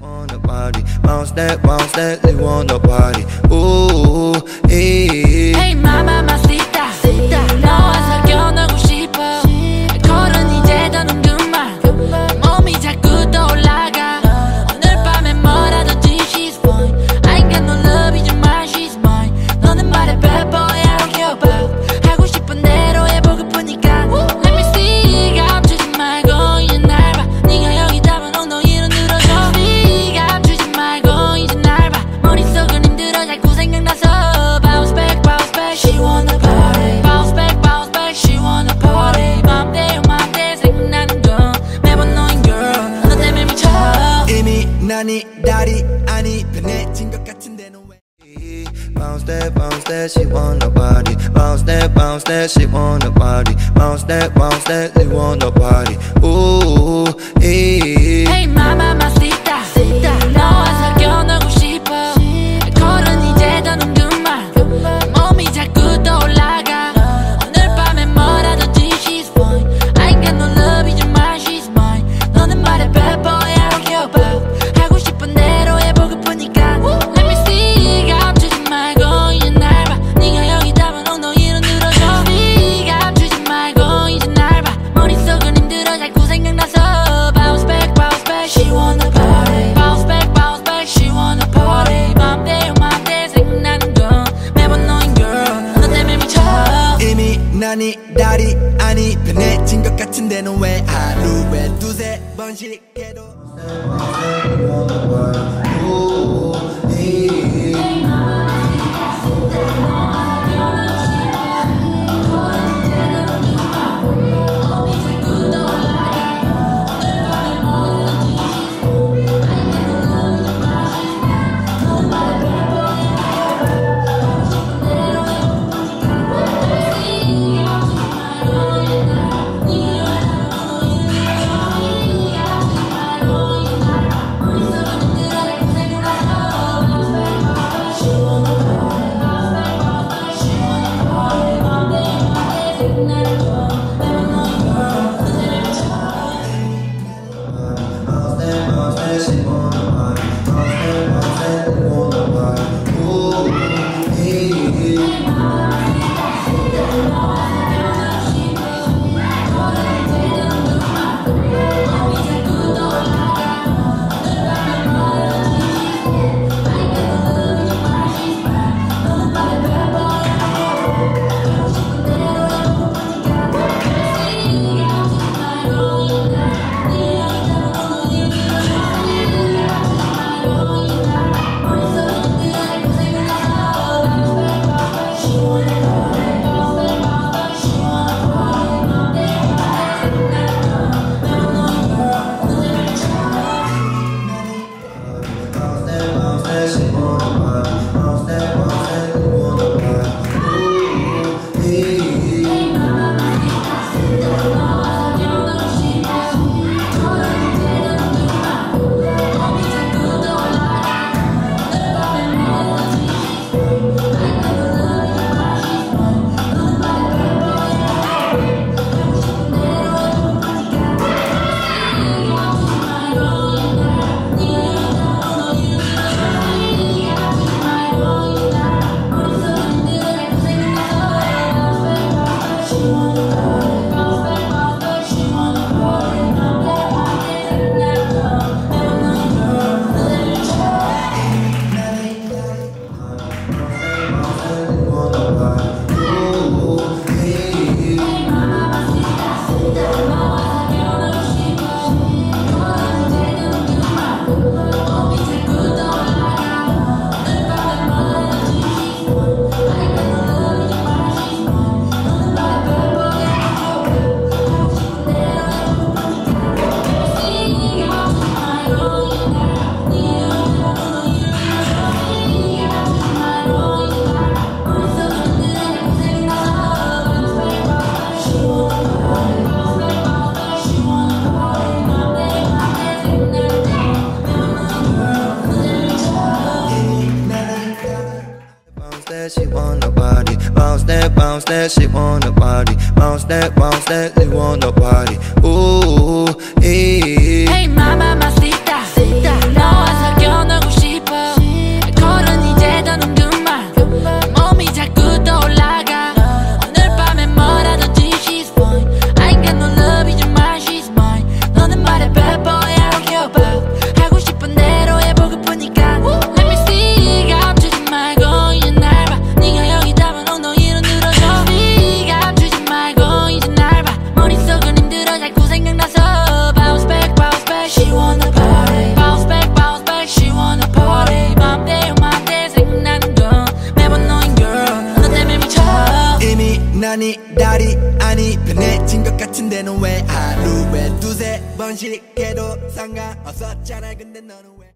want a party? bounce that, bounce that, you want a party? Ooh, hey, hey mama, my Daddy, 다리 아니 변해진 것 같은데 너 왜? Bounce that, bounce that, she want nobody. Bounce that, bounce that, she want nobody. Bounce that, bounce that, she want nobody. 유난히 날이 아니 변해진 것 같은데 넌 왜 하루에 두세 번씩 깨도. bounce that, shit on the party. Bounce that, bounce that, you want the party. Ooh, ee. Hey, mama, my 난이 달이 아니 편해진 것 같은데 넌왜 하루에 두세 번씩 해도 상관없었잖아. 근데 너는 왜